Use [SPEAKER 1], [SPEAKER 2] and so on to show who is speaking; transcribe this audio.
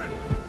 [SPEAKER 1] Ugh.